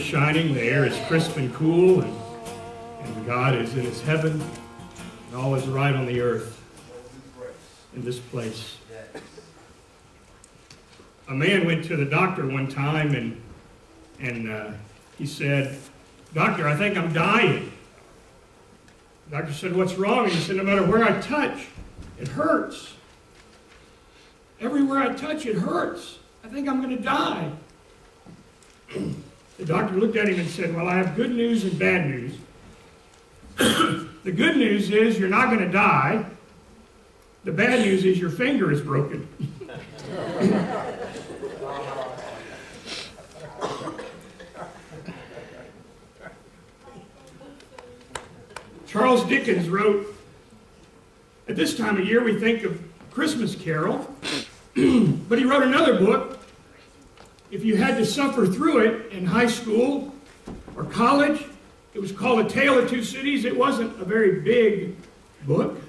is shining, the air is crisp and cool, and, and God is in his heaven, and all is right on the earth in this place. A man went to the doctor one time, and, and uh, he said, Doctor, I think I'm dying. The doctor said, What's wrong? And he said, No matter where I touch, it hurts. Everywhere I touch, it hurts. I think I'm going to die. the doctor looked at him and said, Well, I have good news and bad news. the good news is you're not going to die. The bad news is your finger is broken. Charles Dickens wrote, at this time of year we think of Christmas Carol, but he wrote another book. If you had to suffer through it in high school or college, it was called A Tale of Two Cities. It wasn't a very big book.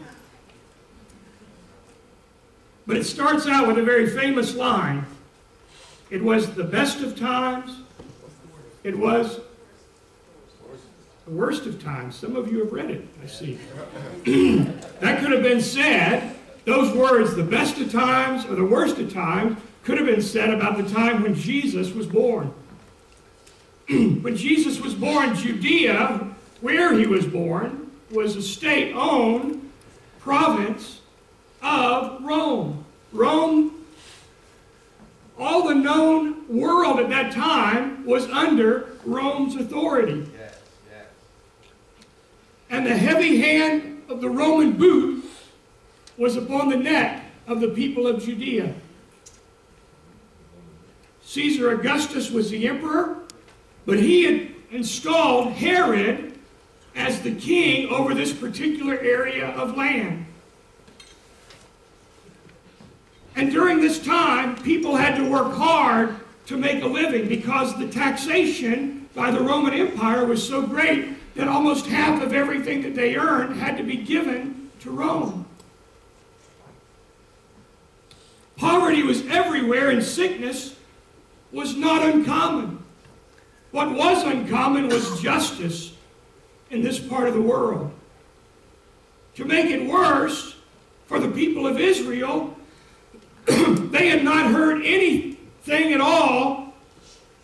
But it starts out with a very famous line. It was the best of times. It was the worst of times. Some of you have read it, I see. that could have been said, those words, the best of times or the worst of times, could have been said about the time when Jesus was born. when Jesus was born, Judea, where he was born, was a state owned province of Rome. Rome, all the known world at that time was under Rome's authority and the heavy hand of the Roman boot was upon the neck of the people of Judea. Caesar Augustus was the emperor, but he had installed Herod as the king over this particular area of land. And during this time, people had to work hard to make a living because the taxation by the Roman Empire was so great that almost half of everything that they earned had to be given to Rome. Poverty was everywhere, and sickness was not uncommon. What was uncommon was justice in this part of the world. To make it worse for the people of Israel, they had not heard anything at all.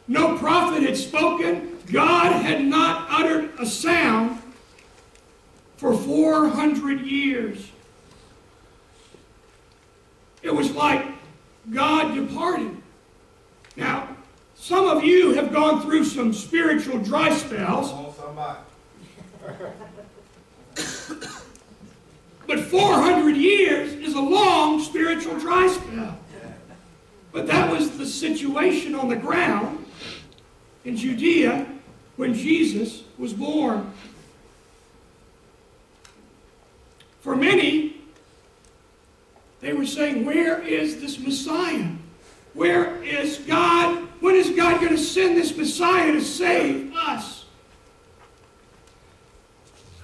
No prophet had spoken. God had not uttered a sound for 400 years. It was like God departed. Now, some of you have gone through some spiritual dry spells. but 400 years is a long spiritual dry spell. But that was the situation on the ground in Judea when Jesus was born. For many, they were saying, Where is this Messiah? Where is God? When is God going to send this Messiah to save us?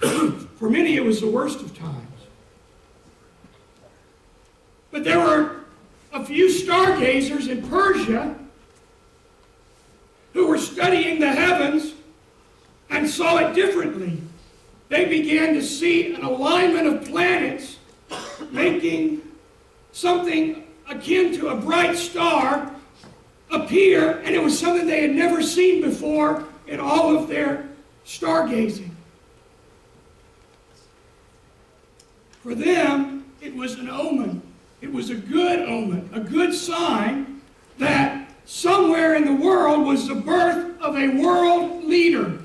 For many, it was the worst of times. But there were a few stargazers in Persia who were studying the heavens and saw it differently. They began to see an alignment of planets making something akin to a bright star appear, and it was something they had never seen before in all of their stargazing. For them, it was an omen. It was a good omen, a good sign that somewhere in the world was the birth of a world leader.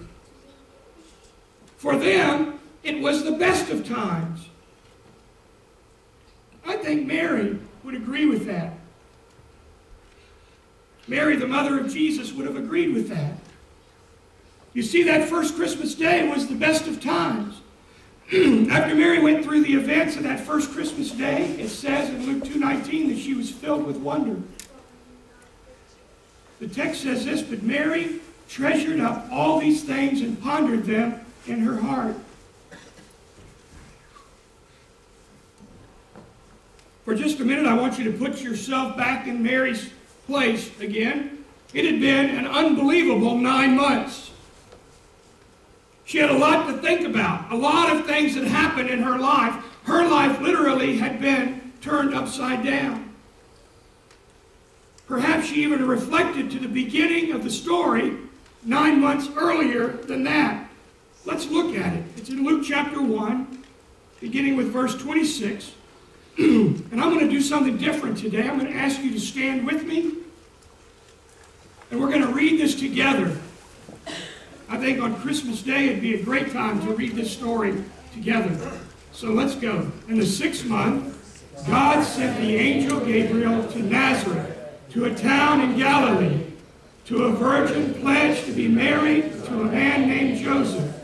For them, it was the best of times. I think Mary would agree with that. Mary, the mother of Jesus, would have agreed with that. You see, that first Christmas day was the best of times. After Mary went through the events of that first Christmas day, it says in Luke 2.19 that she was filled with wonder. The text says this, but Mary treasured up all these things and pondered them in her heart. For just a minute, I want you to put yourself back in Mary's place again. It had been an unbelievable nine months. She had a lot to think about, a lot of things that happened in her life. Her life literally had been turned upside down. Perhaps she even reflected to the beginning of the story nine months earlier than that. Let's look at it. It's in Luke chapter 1, beginning with verse 26. and I'm going to do something different today. I'm going to ask you to stand with me. And we're going to read this together. I think on Christmas Day it'd be a great time to read this story together. So let's go. In the sixth month, God sent the angel Gabriel to Nazareth, to a town in Galilee, to a virgin pledged to be married to a man named Joseph.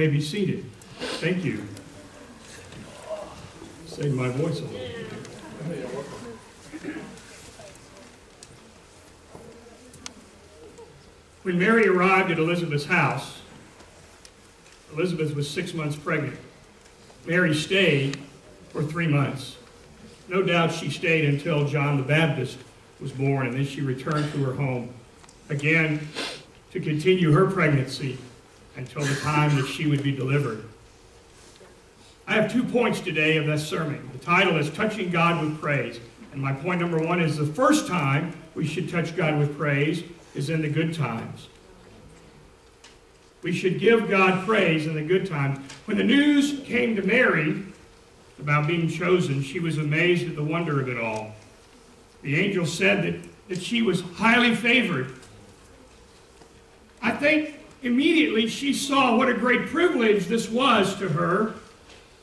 May be seated. Thank you. Save my voice a little. When Mary arrived at Elizabeth's house, Elizabeth was six months pregnant. Mary stayed for three months. no doubt she stayed until John the Baptist was born, and then she returned to her home again to continue her pregnancy until the time that she would be delivered. I have two points today of this sermon. The title is Touching God with Praise. And my point number one is the first time we should touch God with praise is in the good times. We should give God praise in the good times. When the news came to Mary about being chosen, she was amazed at the wonder of it all. The angel said that, that she was highly favored. I think immediately she saw what a great privilege this was to her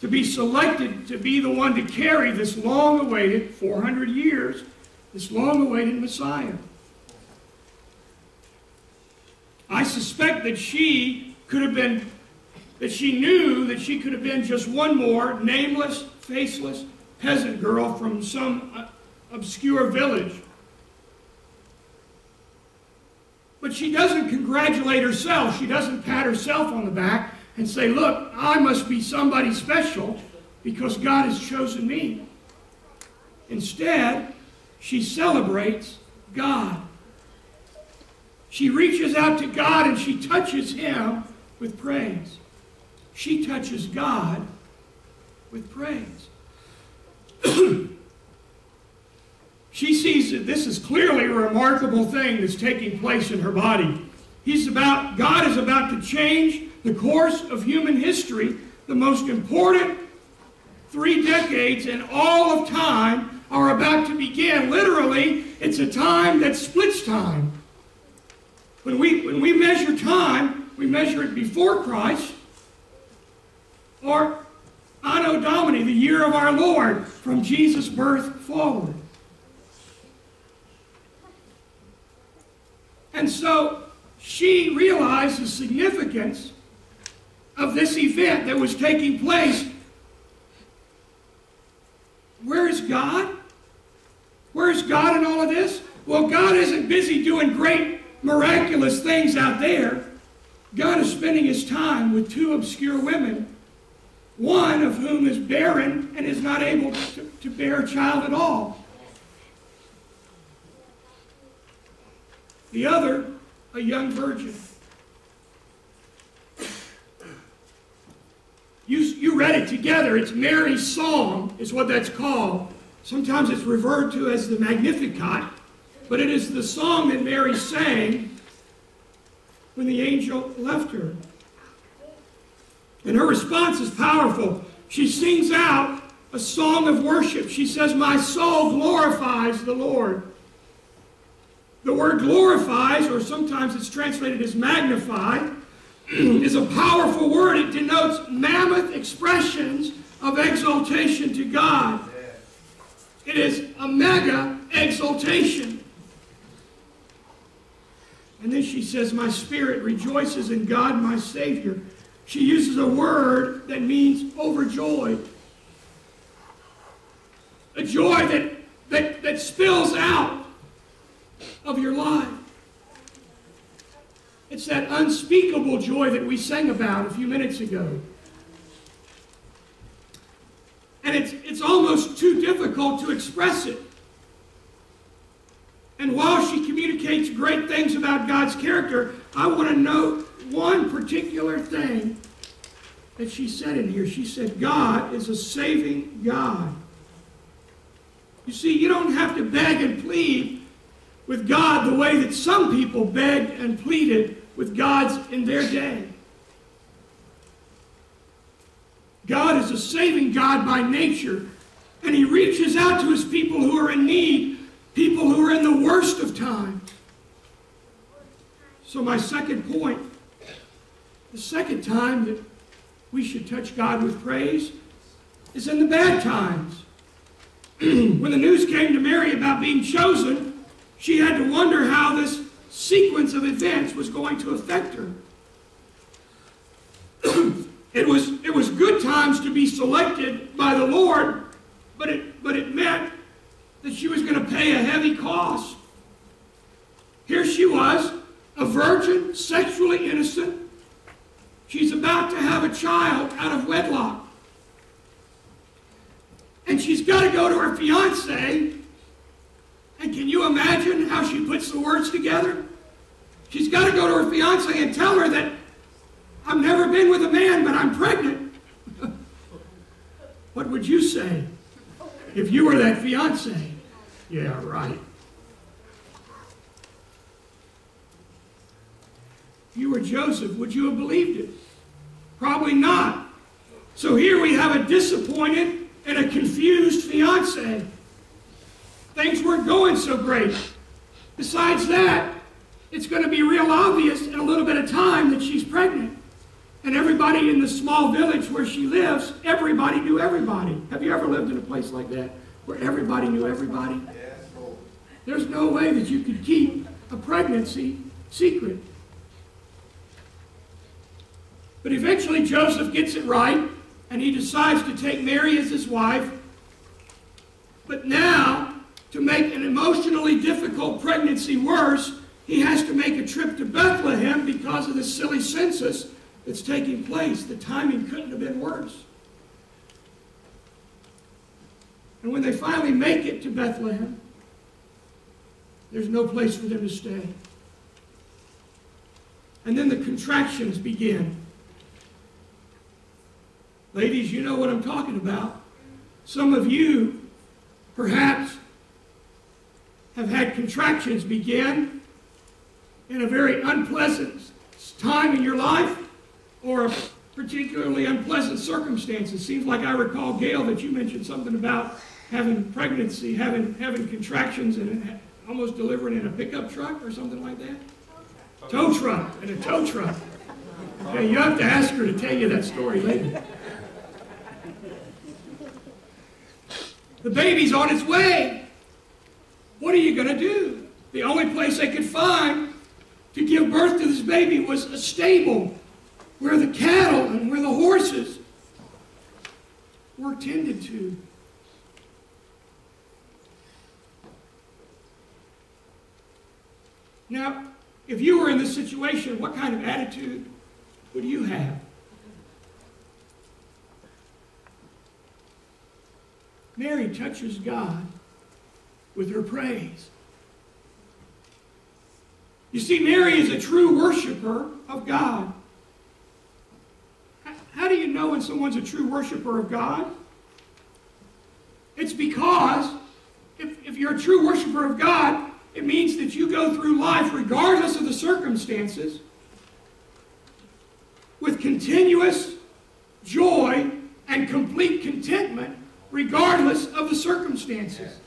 to be selected to be the one to carry this long awaited, 400 years, this long awaited Messiah. I suspect that she could have been, that she knew that she could have been just one more nameless, faceless peasant girl from some uh, obscure village. But she doesn't congratulate herself. She doesn't pat herself on the back and say, Look, I must be somebody special because God has chosen me. Instead, she celebrates God. She reaches out to God and she touches Him with praise. She touches God with praise. she sees that this is clearly a remarkable thing that's taking place in her body. He's about, God is about to change the course of human history, the most important three decades in all of time are about to begin. Literally, it's a time that splits time. When we, when we measure time, we measure it before Christ or Anno Domini, the year of our Lord, from Jesus' birth forward. And so she realized the significance of this event that was taking place. Where is God? Where is God in all of this? Well, God isn't busy doing great, miraculous things out there. God is spending his time with two obscure women, one of whom is barren and is not able to, to bear a child at all. The other, a young virgin. You, you read it together. It's Mary's song, is what that's called. Sometimes it's referred to as the Magnificat, but it is the song that Mary sang when the angel left her. And her response is powerful. She sings out a song of worship. She says, My soul glorifies the Lord. The word glorifies, or sometimes it's translated as magnified, is a powerful word. It denotes mammoth expressions of exaltation to God. It is a mega exaltation. And then she says, My spirit rejoices in God, my Savior. She uses a word that means overjoyed. A joy that, that, that spills out of your life. It's that unspeakable joy that we sang about a few minutes ago. And it's, it's almost too difficult to express it. And while she communicates great things about God's character, I want to note one particular thing that she said in here. She said, God is a saving God. You see, you don't have to beg and plead with God the way that some people begged and pleaded with God's in their day. God is a saving God by nature, and He reaches out to His people who are in need, people who are in the worst of times. So, my second point the second time that we should touch God with praise is in the bad times. when the news came to Mary about being chosen, she had to wonder how this sequence of events was going to affect her. it, was, it was good times to be selected by the Lord, but it, but it meant that she was going to pay a heavy cost. Here she was, a virgin, sexually innocent. She's about to have a child out of wedlock. And she she's got to go to her fiance. And can you imagine how she puts the words together? She's got to go to her fiance and tell her that I've never been with a man, but I'm pregnant. what would you say if you were that fiance? Yeah, right. If you were Joseph, would you have believed it? Probably not. So here we have a disappointed and a confused fiance. Things weren't going so great. Besides that, it's going to be real obvious in a little bit of time that she's pregnant. And everybody in the small village where she lives, everybody knew everybody. Have you ever lived in a place like that where everybody knew everybody? There's no way that you could keep a pregnancy secret. But eventually Joseph gets it right and he decides to take Mary as his wife. But now, to make an emotionally difficult pregnancy worse, he has to make a trip to Bethlehem because of the silly census that's taking place. The timing couldn't have been worse. And when they finally make it to Bethlehem, there's no place for them to stay. And then the contractions begin. Ladies, you know what I'm talking about. Some of you, perhaps, have had contractions begin in a very unpleasant time in your life or particularly unpleasant circumstances. Seems like I recall, Gail, that you mentioned something about having pregnancy, having, having contractions, and almost delivering in a pickup truck or something like that. Tow truck, in a tow truck. Okay, you have to ask her to tell you that story later. The baby's on its way. What are you going to do? The only place they could find to give birth to this baby was a stable where the cattle and where the horses were tended to. Now, if you were in this situation, what kind of attitude would you have? Mary touches God with her praise. You see, Mary is a true worshiper of God. How do you know when someone's a true worshiper of God? It's because if, if you're a true worshiper of God, it means that you go through life, regardless of the circumstances, with continuous joy and complete contentment, regardless of the circumstances.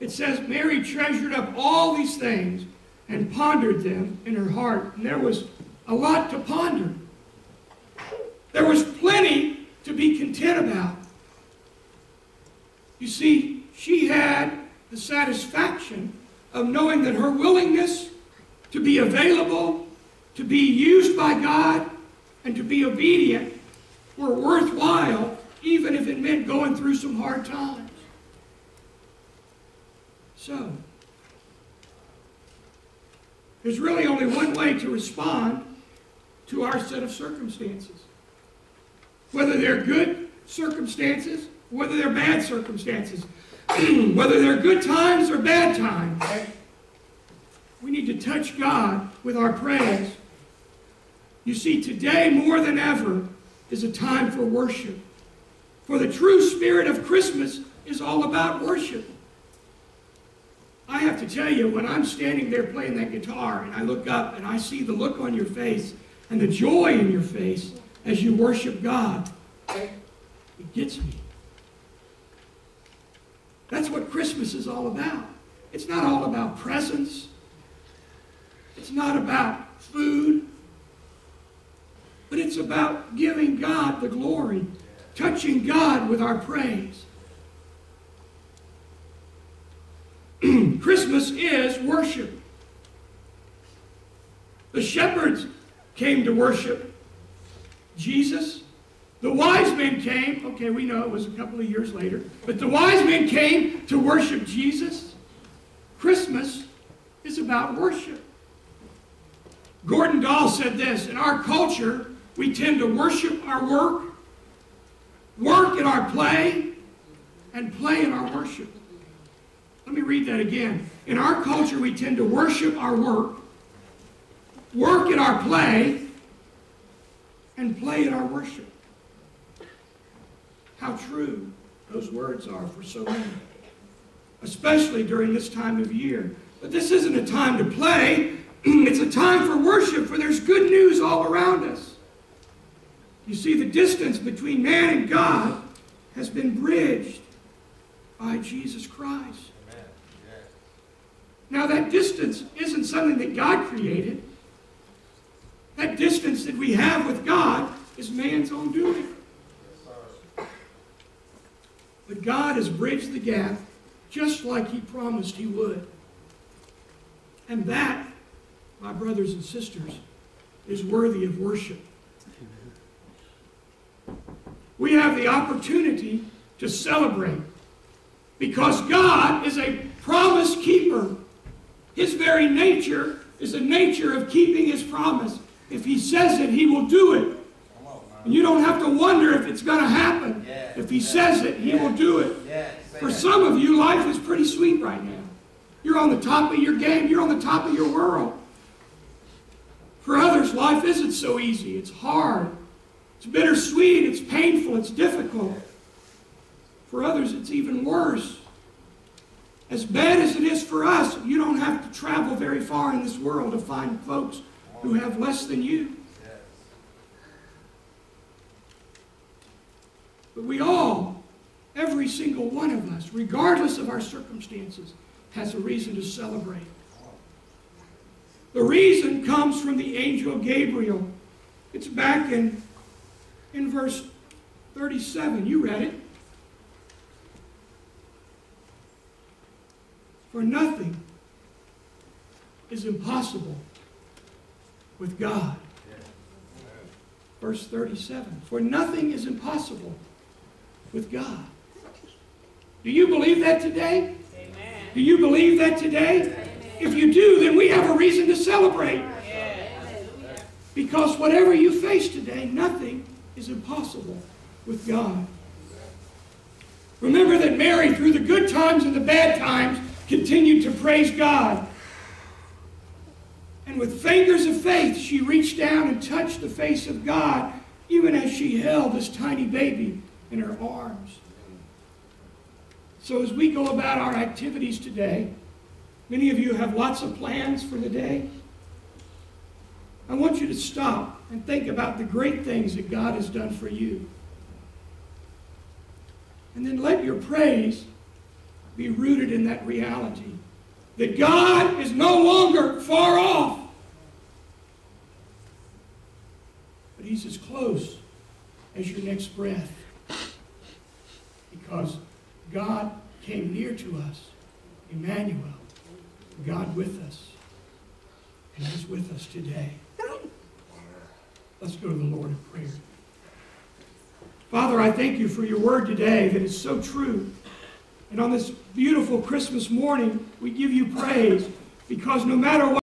It says, Mary treasured up all these things and pondered them in her heart. And there was a lot to ponder. There was plenty to be content about. You see, she had the satisfaction of knowing that her willingness to be available, to be used by God, and to be obedient were worthwhile, even if it meant going through some hard times. So, there's really only one way to respond to our set of circumstances. Whether they're good circumstances, whether they're bad circumstances, whether they're good times or bad times, we need to touch God with our praise. You see, today more than ever is a time for worship. For the true spirit of Christmas is all about worship. I have to tell you, when I'm standing there playing that guitar and I look up and I see the look on your face and the joy in your face as you worship God, it gets me. That's what Christmas is all about. It's not all about presents. It's not about food. But it's about giving God the glory, touching God with our praise. Christmas is worship. The shepherds came to worship Jesus. The wise men came, okay, we know it was a couple of years later, but the wise men came to worship Jesus. Christmas is about worship. Gordon Dahl said this In our culture, we tend to worship our work, work in our play, and play in our worship. Let me read that again. In our culture, we tend to worship our work, work in our play, and play in our worship. How true those words are for so many, especially during this time of year. But this isn't a time to play, it's a time for worship, for there's good news all around us. You see, the distance between man and God has been bridged by Jesus Christ. Now, that distance isn't something that God created. That distance that we have with God is man's own doing. But God has bridged the gap just like He promised He would. And that, my brothers and sisters, is worthy of worship. We have the opportunity to celebrate because God is a promise keeper. His very nature is the nature of keeping His promise. If He says it, He will do it. And you don't have to wonder if it's going to happen. If He says it, He will do it. For some of you, life is pretty sweet right now. You're on the top of your game, you're on the top of your world. For others, life isn't so easy. It's hard. It's bittersweet. It's painful. It's difficult. For others, it's even worse. As bad as it is for us, you don't have to travel very far in this world to find folks who have less than you. But we all, every single one of us, regardless of our circumstances, has a reason to celebrate. The reason comes from the angel Gabriel. It's back in, in verse 37. You read it. For nothing is impossible with God. Verse 37. For nothing is impossible with God. Do you believe that today? Amen. Do you believe that today? Amen. If you do, then we have a reason to celebrate. Because whatever you face today, nothing is impossible with God. Remember that Mary, through the good times and the bad times, continued to praise God. And with fingers of faith, she reached down and touched the face of God, even as she held this tiny baby in her arms. So, as we go about our activities today, many of you have lots of plans for the day. I want you to stop and think about the great things that God has done for you. And then let your praise be rooted in that reality that God is no longer far off, but He's as close as your next breath because God came near to us, Emmanuel, God with us, and He's with us today. Let's go to the Lord in prayer. Father, I thank you for your word today that is so true. And on this beautiful Christmas morning, we give you praise because no matter what